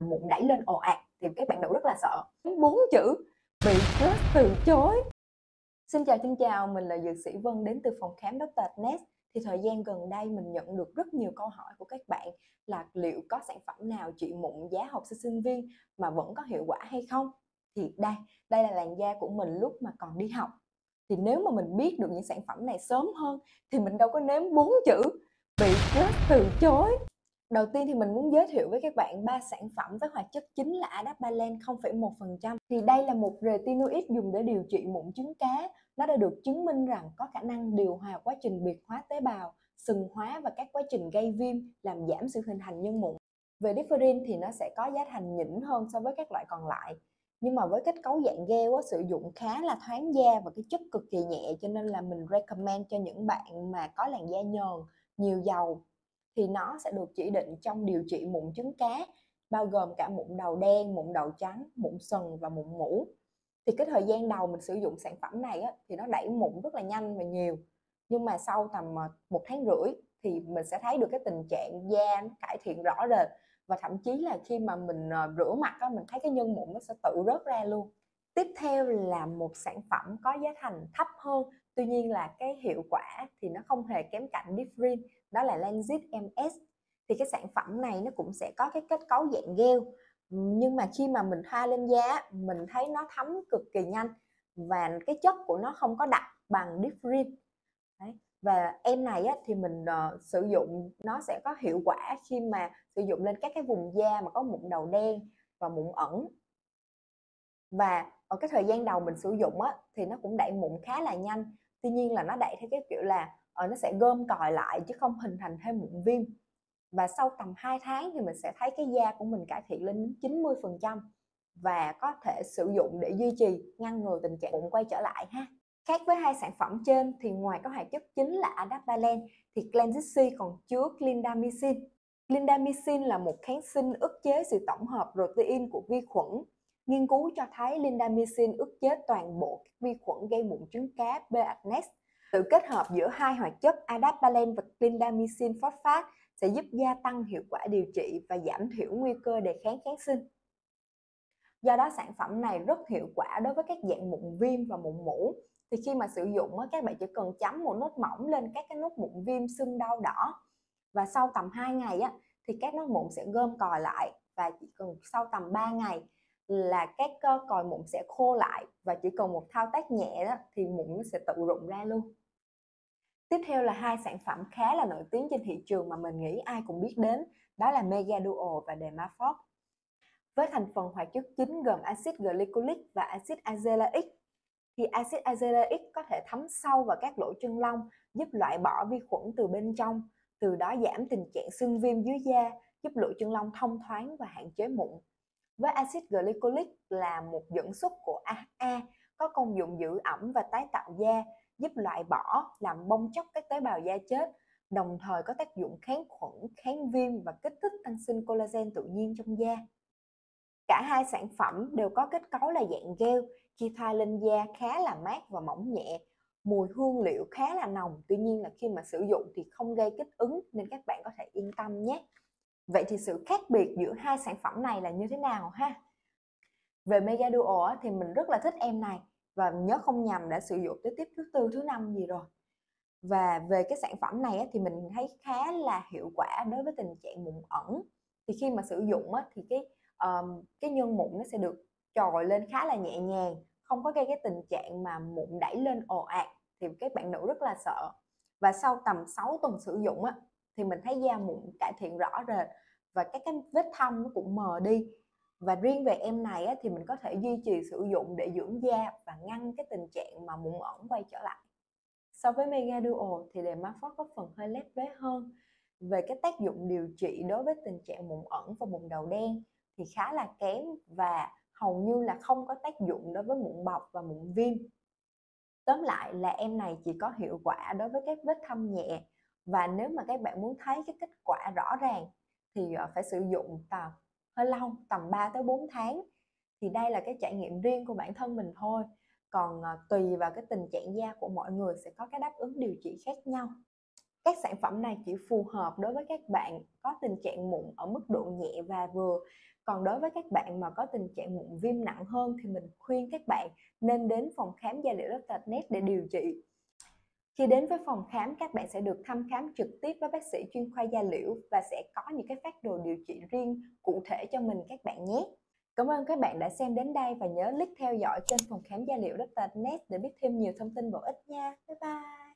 mụn đẩy lên ồ ạt thì các bạn nữ rất là sợ bốn chữ bị crush từ chối Xin chào xin chào, mình là Dược sĩ Vân đến từ phòng khám Dr. Net. Thì thời gian gần đây mình nhận được rất nhiều câu hỏi của các bạn là liệu có sản phẩm nào trị mụn giá học sinh sinh viên mà vẫn có hiệu quả hay không? Thì đây, đây là làn da của mình lúc mà còn đi học. Thì nếu mà mình biết được những sản phẩm này sớm hơn thì mình đâu có nếm bốn chữ bị chết từ chối Đầu tiên thì mình muốn giới thiệu với các bạn ba sản phẩm với hoạt chất chính là Adapalene 0,1%. Thì đây là một retinoid dùng để điều trị mụn trứng cá. Nó đã được chứng minh rằng có khả năng điều hòa quá trình biệt hóa tế bào, sừng hóa và các quá trình gây viêm, làm giảm sự hình thành nhân mụn. Về Differin thì nó sẽ có giá thành nhỉnh hơn so với các loại còn lại. Nhưng mà với kết cấu dạng gel á, sử dụng khá là thoáng da và cái chất cực kỳ nhẹ cho nên là mình recommend cho những bạn mà có làn da nhờn, nhiều dầu thì nó sẽ được chỉ định trong điều trị mụn trứng cá bao gồm cả mụn đầu đen, mụn đầu trắng, mụn sần và mụn mũ. Thì cái thời gian đầu mình sử dụng sản phẩm này á, thì nó đẩy mụn rất là nhanh và nhiều. Nhưng mà sau tầm ờ, một tháng rưỡi thì mình sẽ thấy được cái tình trạng da nó cải thiện rõ rệt và thậm chí là khi mà mình ờ, rửa mặt á, mình thấy cái nhân mụn nó sẽ tự rớt ra luôn. Tiếp theo là một sản phẩm có giá thành thấp hơn tuy nhiên là cái hiệu quả thì nó không hề kém cạnh Differin đó là Lensit MS thì cái sản phẩm này nó cũng sẽ có cái kết cấu dạng gel. Nhưng mà khi mà mình thoa lên da mình thấy nó thấm cực kỳ nhanh và cái chất của nó không có đặc bằng Differin Đấy. và em này á, thì mình uh, sử dụng nó sẽ có hiệu quả khi mà sử dụng lên các cái vùng da mà có mụn đầu đen và mụn ẩn. Và ở cái thời gian đầu mình sử dụng á thì nó cũng đẩy mụn khá là nhanh tuy nhiên là nó đẩy theo cái kiểu là uh, nó sẽ gom còi lại chứ không hình thành thêm mụn viêm. Và sau tầm 2 tháng thì mình sẽ thấy cái da của mình cải thiện lên đến 90% và có thể sử dụng để duy trì ngăn ngừa tình trạng mụn quay trở lại ha. Khác với hai sản phẩm trên thì ngoài các hoạt chất chính là adapalene thì Cleansix còn chứa clindamycin. Clindamycin là một kháng sinh ức chế sự tổng hợp protein của vi khuẩn Nghiên cứu cho thấy lindamycin ức chế toàn bộ các vi khuẩn gây mụn trứng cá B. Sự kết hợp giữa hai hoạt chất adapalene và clindamycin phosphate sẽ giúp gia tăng hiệu quả điều trị và giảm thiểu nguy cơ đề kháng kháng sinh. Do đó sản phẩm này rất hiệu quả đối với các dạng mụn viêm và mụn mũ. Thì khi mà sử dụng các bạn chỉ cần chấm một nốt mỏng lên các cái nốt mụn viêm sưng đau đỏ và sau tầm 2 ngày á, thì các nốt mụn sẽ gom còi lại và chỉ cần sau tầm 3 ngày là các còi mụn sẽ khô lại và chỉ cần một thao tác nhẹ đó thì mụn nó sẽ tự rụng ra luôn. Tiếp theo là hai sản phẩm khá là nổi tiếng trên thị trường mà mình nghĩ ai cũng biết đến, đó là Mega Duo và Dermaform với thành phần hoạt chất chính gồm axit glycolic và axit azelaic, thì axit azelaic có thể thấm sâu vào các lỗ chân lông, giúp loại bỏ vi khuẩn từ bên trong, từ đó giảm tình trạng sưng viêm dưới da, giúp lỗ chân lông thông thoáng và hạn chế mụn với axit glycolic là một dẫn xuất của AHA có công dụng giữ ẩm và tái tạo da, giúp loại bỏ, làm bong chóc các tế bào da chết, đồng thời có tác dụng kháng khuẩn, kháng viêm và kích thích tăng sinh collagen tự nhiên trong da. Cả hai sản phẩm đều có kết cấu là dạng gel, khi thoa lên da khá là mát và mỏng nhẹ, mùi hương liệu khá là nồng, tuy nhiên là khi mà sử dụng thì không gây kích ứng nên các bạn có thể yên tâm nhé. Vậy thì sự khác biệt giữa hai sản phẩm này là như thế nào ha? Về Mega Duo thì mình rất là thích em này và nhớ không nhầm đã sử dụng tới tiếp thứ tư thứ năm gì rồi. Và về cái sản phẩm này thì mình thấy khá là hiệu quả đối với tình trạng mụn ẩn. Thì khi mà sử dụng thì cái um, cái nhân mụn nó sẽ được trồi lên khá là nhẹ nhàng, không có gây cái tình trạng mà mụn đẩy lên ồ ạt thì các bạn nữ rất là sợ. Và sau tầm 6 tuần sử dụng á thì mình thấy da mụn cải thiện rõ rệt và các cái vết thâm nó cũng mờ đi. Và riêng về em này á, thì mình có thể duy trì sử dụng để dưỡng da và ngăn cái tình trạng mà mụn ẩn quay trở lại. So với Mega Duo thì Dermaphos có phần hơi lép vế hơn. Về cái tác dụng điều trị đối với tình trạng mụn ẩn và mụn đầu đen thì khá là kém và hầu như là không có tác dụng đối với mụn bọc và mụn viêm. Tóm lại là em này chỉ có hiệu quả đối với các vết thâm nhẹ và nếu mà các bạn muốn thấy cái kết quả rõ ràng thì ờ, phải sử dụng tầm hơi lâu, tầm 3 tới 4 tháng. Thì đây là cái trải nghiệm riêng của bản thân mình thôi. Còn ờ, tùy vào cái tình trạng da của mọi người sẽ có cái đáp ứng điều trị khác nhau. Các sản phẩm này chỉ phù hợp đối với các bạn có tình trạng mụn ở mức độ nhẹ và vừa. Còn đối với các bạn mà có tình trạng mụn viêm nặng hơn thì mình khuyên các bạn nên đến phòng khám da liễu Doctor.net để điều trị. Khi đến với phòng khám, các bạn sẽ được thăm khám trực tiếp với bác sĩ chuyên khoa da liễu và sẽ có những cái phát đồ điều trị riêng cụ thể cho mình các bạn nhé. Cảm ơn các bạn đã xem đến đây và nhớ click theo dõi kênh phòng khám da liễu Doctor.net để biết thêm nhiều thông tin bổ ích nha. Bye bye!